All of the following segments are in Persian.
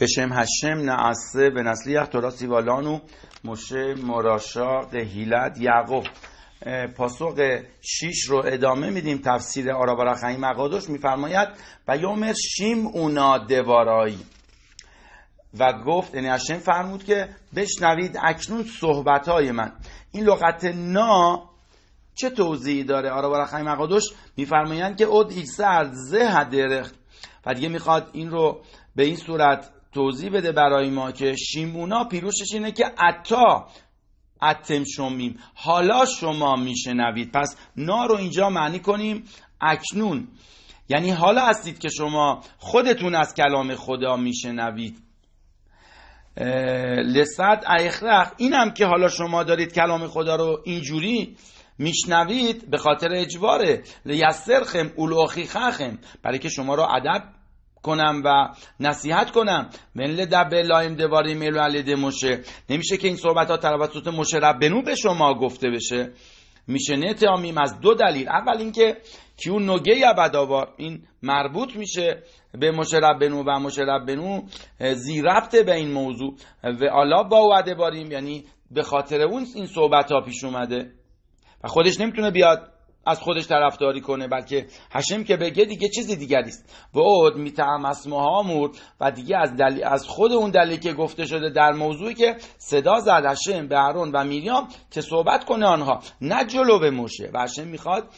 בשם هشم نعسه به نسلی تورا سیوالانو مشه مراشا قهیلت یعقوب پاسخ شیش رو ادامه میدیم تفسیر آرا خیلی مقادش میفرماید و یومر شیم اونا دوارایی و گفت یعنی هشم فرمود که بشنوید اکنون صحبت های من این لغت نا چه توضیحی داره آرا خیلی مقادش میفرمایند که اود ایسر زه هدرخ و دیگه میخواد این رو به این صورت توضیح بده برای ما که شیمونا پیروشش اینه که عطا اتم شمیم. حالا شما میشنوید. پس نا رو اینجا معنی کنیم اکنون. یعنی حالا هستید که شما خودتون از کلام خدا میشنوید. لسد ایخرخ اینم که حالا شما دارید کلام خدا رو اینجوری میشنوید به خاطر اجواره لیسرخم اولوخی خخم. برای که شما رو ادب کنم و نصیحت کنم. من لدب لایم دواری میلو علیده مشه نمیشه که این صحبت ها توسط مشه ربنو به شما گفته بشه. میشه نتامیم از دو دلیل. اول اینکه کیو نگه ابداوار این مربوط میشه به مشرب بنو و مشرب بنو زیربطه به این موضوع. و آلا با وعده باریم یعنی به خاطر اون این صحبت ها پیش اومده. و خودش نمی‌تونه بیاد از خودش طرفداری کنه بلکه هشم که بگه دیگه چیزی دیگری است. اود میتهم اسمها و دیگه از دلی... از خود اون دلیلی که گفته شده در موضوعی که صدا زد هشم به هارون و میریام که صحبت کنه آنها. نه جلو به موشه. و هشم می‌خواد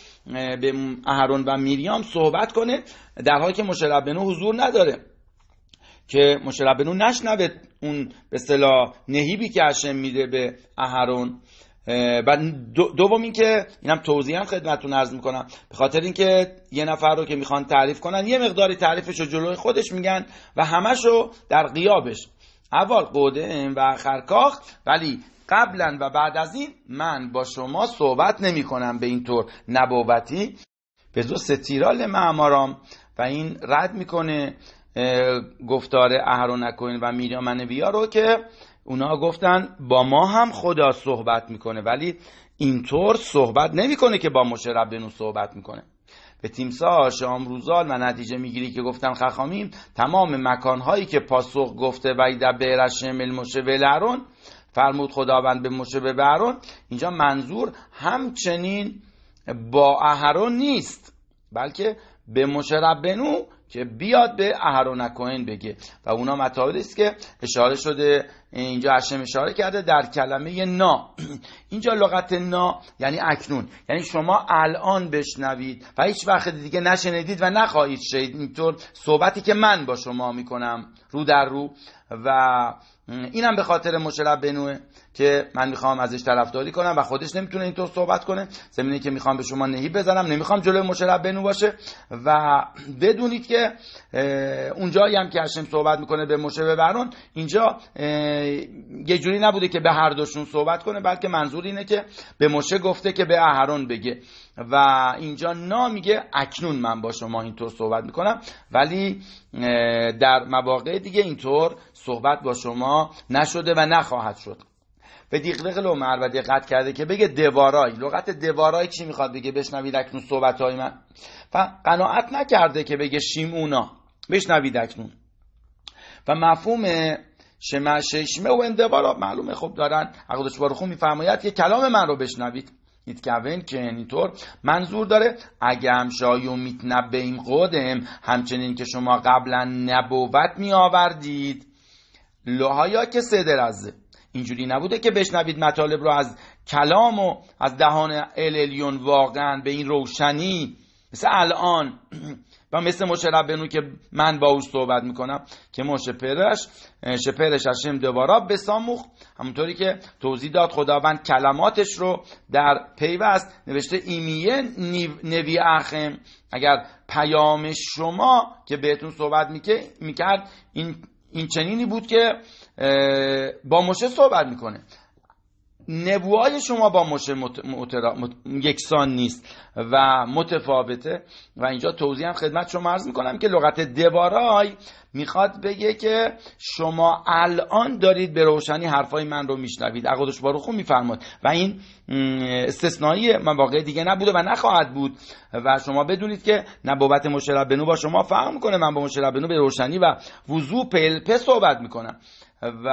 به اهرون و میریام صحبت کنه در حالی که ربنو حضور نداره. که ربنو نشنوه اون به صلاح نهیبی که هشم میده به اهرون و دوم اینکه اینم توضیح هم خدمتتون عرض می‌کنم. به خاطر اینکه یه نفر رو که می‌خوان تعریف کنن یه مقداری تعریفش رو جلوی خودش میگن و همش رو در قیابش اول قوده و خرکاخ ولی قبلا و بعد از این من با شما صحبت نمی کنم به این طور نبوتی. به دو ستیرال معمارام و این رد می‌کنه گفتار اهرون و میریام منویا رو که اونا گفتن با ما هم خدا صحبت می‌کنه ولی اینطور صحبت نمی‌کنه که با مشه ربنو صحبت می‌کنه. به تیمسا شام روزال و نتیجه می‌گیری که گفتن خخامیم تمام مکانهایی که پاسخ گفته و ایده بیرشم المشه ولرون فرمود خداوند به مشه به اینجا منظور همچنین با اهرون نیست بلکه به مشه ربنو که بیاد به اهرون کوهن بگه. و اونا مطالبی است که اشاره شده اینجا هشم اشاره کرده در کلمه نا. اینجا لغت نا یعنی اکنون. یعنی شما الان بشنوید و هیچ وقت دیگه نشنیدید و نخواهید شید اینطور صحبتی که من با شما می‌کنم رو در رو. و اینم به خاطر مشرب بنوه که من می‌خوام ازش طرفداری کنم و خودش نمی‌تونه اینطور صحبت کنه. زمینه که می‌خوام به شما نهی بزنم نمی‌خوام جلوی مشرب بنو باشه. و بدونید که اونجایی هم که هشم صحبت می‌کنه به مشه برون اینجا یه جوری نبوده که به هر دوشون صحبت کنه بلکه منظور اینه که به مشه گفته که به اهرون بگه. و اینجا نا میگه اکنون من با شما اینطور صحبت می‌کنم ولی در مواقع دیگه اینطور صحبت با شما نشده و نخواهد شد. به دیقلق لومر و دقت کرده که بگه دوارای. لغت دوارای چی می‌خواد بگه؟ بشنوید اکنون صحبت های من. و قناعت نکرده که بگه شیمونا بشنوید اکنون. و مفهوم شما ششمه و اندوارا معلومه خب دارن عقدش بارخون میفرماید که کلام من رو بشنوید. میتکون که اینطور منظور داره اگه هم شایو میتنبیم قدم همچنین که شما قبلا نبوت می آوردید لوهایا که سدرزه اینجوری نبوده که بشنوید مطالب رو از کلام و از دهان الیون واقعا به این روشنی. مثل الان و مثل مشه بنو که من با او صحبت می‌کنم که مشه پرش شپرش هشم دوبارا بساموخ همونطوری که توضیح داد خداوند کلماتش رو در پیوست. نوشته ایمیه نوی اخم. اگر پیام شما که بهتون صحبت می‌کرد این این چنینی بود که با مشه صحبت می‌کنه. نبوهای شما با مشه یکسان نیست و متفاوته و اینجا توضیح هم خدمت شما عرض می‌کنم که لغت دبارای می‌خواد بگه که شما الان دارید به روشنی حرفای من رو میشنوید. عقادش باروخو میفرماد و این استثنایی مواقع دیگه نبوده و نخواهد بود. و شما بدونید که نبوت مشرب بنو با شما فهم می‌کنه. من با مشرب بنو به روشنی و وضوع پلپه صحبت می‌کنم. و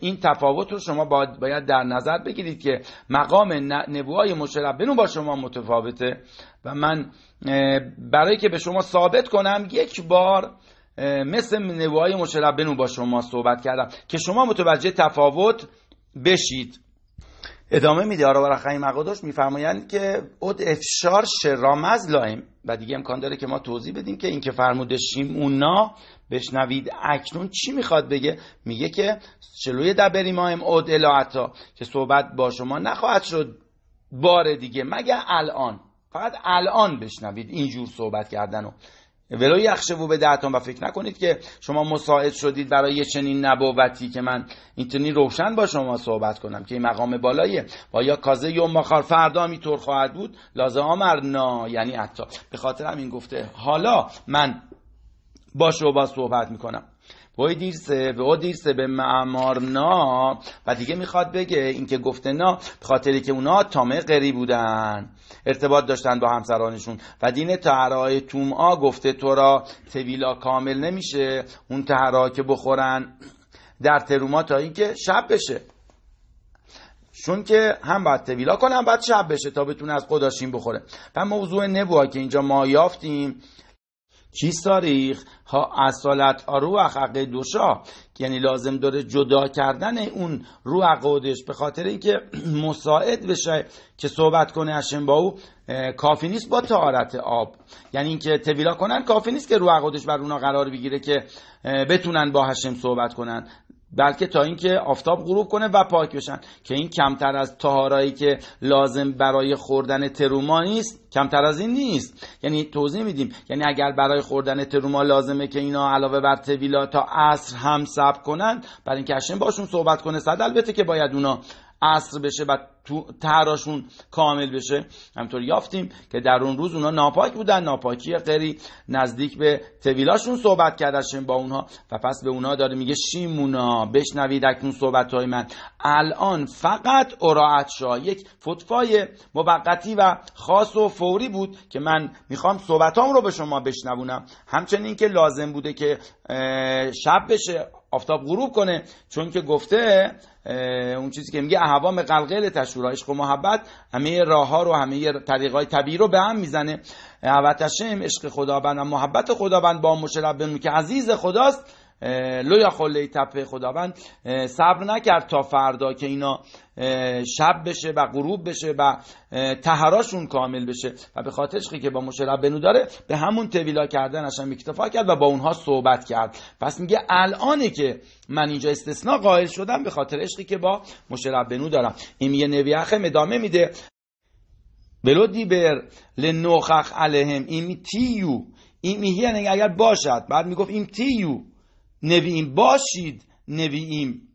این تفاوت رو شما باید در نظر بگیرید که مقام نبوهای مشربنو با شما متفاوته و من برای که به شما ثابت کنم یک بار مثل نبوهای مشربنو با شما صحبت کردم. که شما متوجه تفاوت بشید. ادامه میده. آرا برخی مقاداش میفرمایند که اد افشار شرامز لایم و دیگه امکان داره که ما توضیح بدیم که این که فرموده اونا بشنوید اکنون چی می‌خواد بگه؟ میگه که چلوی دبری ماهم اد الهتا که صحبت با شما نخواهد شد. بار دیگه مگه الان فقط الان بشنوید اینجور صحبت کردن ولو یخشبو به دهتان و فکر نکنید که شما مساعد شدید برای یه چنین نبوتی که من اینطوری روشن با شما صحبت کنم که این مقام بالاییه. و یا کازه یوم مخار فردا میطور خواهد بود. لازم آمرنا یعنی حتی. به خاطر همین گفته حالا من با شما صحبت می‌کنم. وای دیرسه و او دیرسه به معمار نا. و دیگه می‌خواد بگه اینکه گفته نا به خاطری که اونا تامه قری بودن. ارتباط داشتن با همسرانشون. و دین تهرای تومعا گفته تو را تویلا کامل نمیشه. اون تهرا که بخورن در تروما تا اینکه شب بشه. چون که هم باید تویلا کنه هم باید شب بشه تا بتونه از قداشین بخوره. و موضوع نبوها که اینجا ما یافتیم چی تاریخ؟ ها اصالت روح حق دوشا. یعنی لازم داره جدا کردن اون رو عقودش به خاطر اینکه مساعد بشه که صحبت کنه هشم با او کافی نیست با تهارت آب. یعنی اینکه تویلا کنن کافی نیست که رو عقودش بر اونا قرار بگیره که بتونن با هشم صحبت کنن. بلکه تا اینکه آفتاب غروب کنه و پاک بشن. که این کمتر از تهارایی که لازم برای خوردن تروما نیست کمتر از این نیست. یعنی توضیح میدیم. یعنی اگر برای خوردن تروما لازمه که اینا علاوه بر تویلا تا عصر هم صبر کنن برای اینکه اشن باشون صحبت کنه صد البته که باید اونا عصر بشه و تراشون کامل بشه. همطور یافتیم که در اون روز اونا ناپاک بودن. ناپاکی غری نزدیک به تویلاشون صحبت کردشن با اونها. و پس به اونها داره میگه شیمونا بشنوید اکنون صحبت های من. الان فقط اراعت شا. یک فتفای موقتی و خاص و فوری بود که من می‌خوام صحبتام رو به شما بشنوونم. همچنین که لازم بوده که شب بشه. آفتاب غروب کنه. چون که گفته اون چیزی که میگه احوام قلقل تشورا عشق و محبت همه راه ها رو همه طریقای طبیعی رو به هم می‌زنه. عوتشم عشق خداوند و محبت خداوند با مشرب که عزیز خداست. لویا خله تپه خداوند صبر نکرد تا فردا که اینا شب بشه و غروب بشه و تهراشون کامل بشه. و به خاطر که با مشرب بنو داره به همون تویلا کردن هم اکتفا کرد و با اونها صحبت کرد. پس میگه الانه که من اینجا استثناء قائل شدم به خاطر عشقی که با مشرب بنو دارم. این میگه نویخه ادامه میده. بلو دیبر لنوخخ علیهم این تیو این میگه اگر باشد. بعد می‌گفت این تیو. نوییم باشید نوییم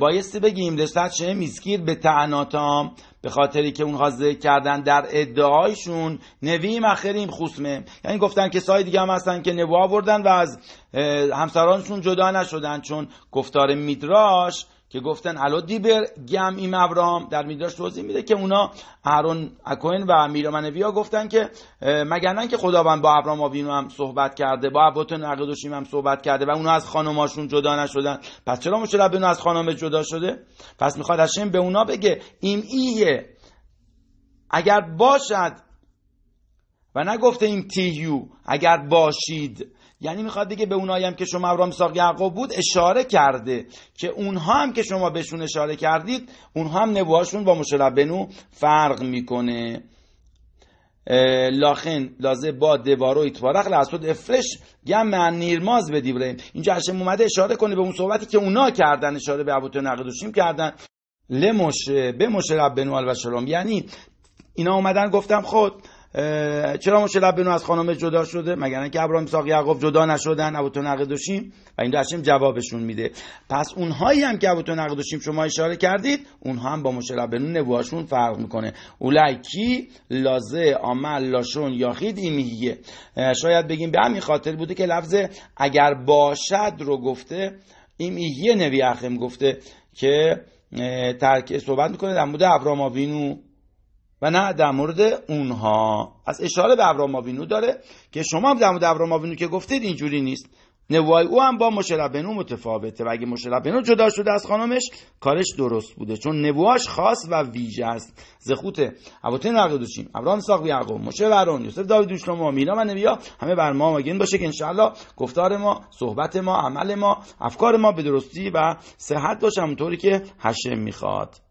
بایستی بگیم رسد چه میسکیر به تعناتام به خاطری که اونها ذکر کردن در ادعایشون نویم اخریم خصمه. یعنی گفتن که سای دیگه هم هستن که نبوا آوردن و از همسرانشون جدا نشدن چون گفتار میدراش که گفتن الو دیبر گم ایم ابراهام در میدراش توضیح میده که اونا اهرون اکوین و میرامنویا گفتن که مگرنن که خداوند با ابراهام آوینو هم صحبت کرده با ابوتن عقدوشیم هم صحبت کرده و اونا از خانماشون جدا نشدن. پس چرا مشرب بنو از خانم جدا شده؟ پس می‌خواد هشم به اونا بگه این ایه. اگر باشد و نگفته این تیو اگر باشید یعنی می‌خواد دیگه به اونایی هم که شما ابراهیم ساق یعقوب بود اشاره کرده که اونها هم که شما بهشون اشاره کردید اونها هم نبوهاشون با مشربنو فرق می‌کنه. لاخن لازه با دوارو ایتوارق لحظود افرش گم نیرماز به دیبره اینجا هشم اومده اشاره کنه به اون صحبتی که اونا کردن اشاره به ابوت نقدوشیم کردن. لمشه به مشه و یعنی اینا اومدن گفتم خود چرا مشه لبنو از خانم جدا شده؟ مگر اینکه ابراهیم ساق یعقوب جدا نشدن؟ ابوتو نقدوشیم و این هشم جوابشون میده. پس اونهایی هم که ابوتو نقدوشیم شما اشاره کردید اونها هم با مشه لبنو نبوهاشون فرق می‌کنه. اولای کی لازه عمل لاشون یاخید ایمیه شاید بگیم به همین خاطر بوده که لفظ اگر باشد رو گفته. این ایهیه نوی اخم گفته که ترک صحبت می‌کنه در مورد ابراهام آوینو و نه در مورد اونها. از اشاره به ابراهام آوینو داره که شما هم در مورد ابراهام آوینو که گفتید اینجوری نیست. نوای او هم با مشربنو متفاوته و اگه مشربنو جدا شده از خانمش کارش درست بوده چون نبواش خاص و ویژه است. زخوت ابوتین نقدوشیم ابراهام ساق یعقوب مشه ورون یوسف داوود شما مینا و نبیا همه بر ما مگین باشه که انشالله گفتار ما صحبت ما عمل ما افکار ما به درستی و صحت باشه. همونطوری که هشم می‌خواد.